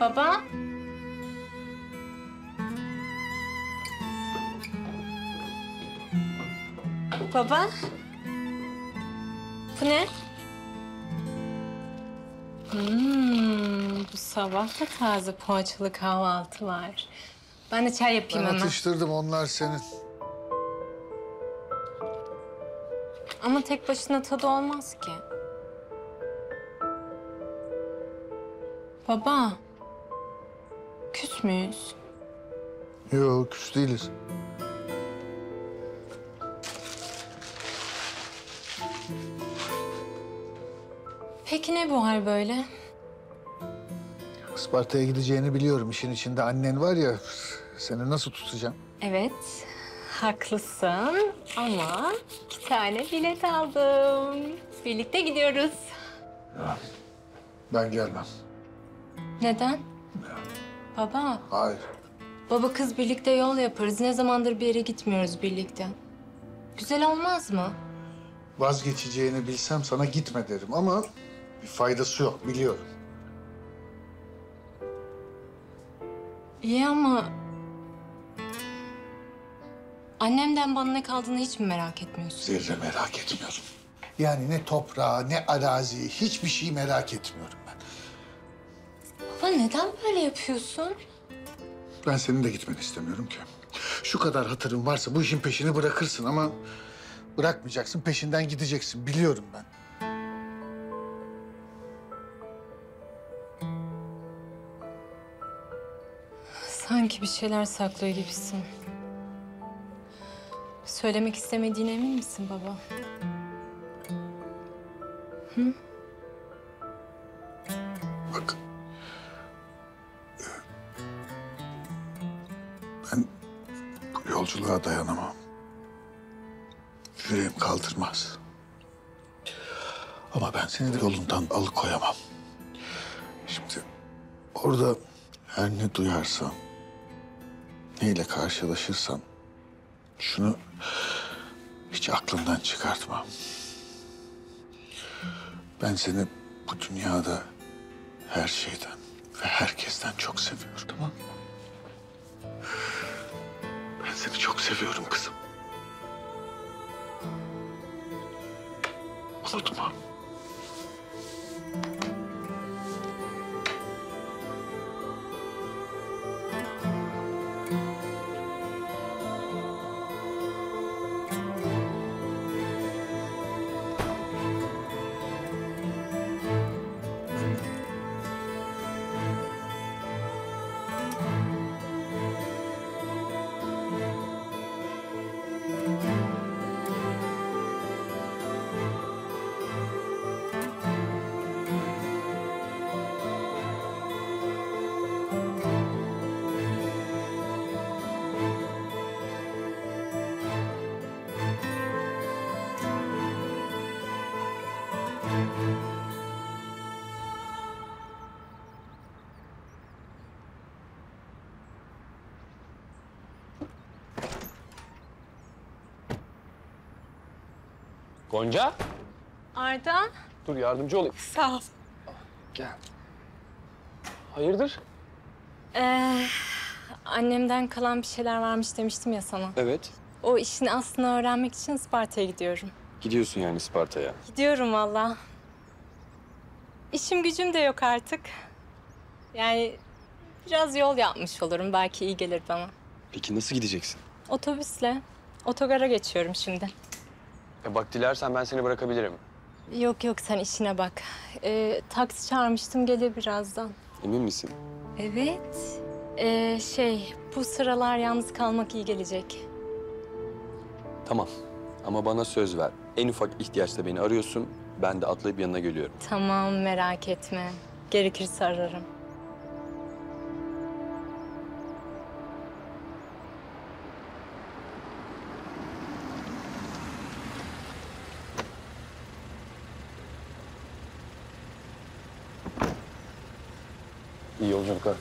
Baba? Baba? Bu ne? Hmm, bu sabah da taze poğaçalı kahvaltı var. Ben de çay yapayım Ben hemen. atıştırdım onlar senin. Ama tek başına tadı olmaz ki. Baba, küs müyüz? Yok küs değiliz. Peki ne bu hal böyle? Isparta'ya gideceğini biliyorum. İşin içinde annen var ya seni nasıl tutacağım? Evet, haklısın ama iki tane bilet aldım. Birlikte gidiyoruz. Ben gelmem. Neden? Baba, Hayır. baba kız birlikte yol yaparız. Ne zamandır bir yere gitmiyoruz birlikte. Güzel olmaz mı? Vazgeçeceğini bilsem sana gitme derim ama bir faydası yok biliyorum. İyi ama... Annemden bana ne kaldığını hiç mi merak etmiyorsun? Zerre merak etmiyorum. Yani ne toprağı ne araziyi hiçbir şey merak etmiyorum Baba neden böyle yapıyorsun? Ben senin de gitmeni istemiyorum ki. Şu kadar hatırın varsa bu işin peşini bırakırsın ama bırakmayacaksın, peşinden gideceksin. Biliyorum ben. Sanki bir şeyler saklıyor gibisin. Söylemek istemediğine emin misin baba? Bak. Yolculuğa dayanamam. Yüreğim kaldırmaz. Ama ben seni de yolundan alıkoyamam. Şimdi orada her ne duyarsam, neyle karşılaşırsam şunu hiç aklımdan çıkartmam. Ben seni bu dünyada her şeyden ve herkesten çok seviyorum tamam mı? Seni çok seviyorum kızım. Unutma. Gonca. Arda, Dur yardımcı olayım. sağ ol. Gel. Hayırdır? Ee, annemden kalan bir şeyler varmış demiştim ya sana. Evet. O işin aslını öğrenmek için Isparta'ya gidiyorum. Gidiyorsun yani Sparta'ya. Gidiyorum valla. İşim gücüm de yok artık. Yani biraz yol yapmış olurum. Belki iyi gelir bana. Peki nasıl gideceksin? Otobüsle. Otogara geçiyorum şimdi. E bak dilersen ben seni bırakabilirim. Yok yok sen işine bak. Ee, taksi çağırmıştım gelir birazdan. Emin misin? Evet. Ee, şey bu sıralar yalnız kalmak iyi gelecek. Tamam. Ama bana söz ver. En ufak ihtiyaçta beni arıyorsun. Ben de atlayıp yanına geliyorum. Tamam merak etme. Gerekirse ararım. 有这个。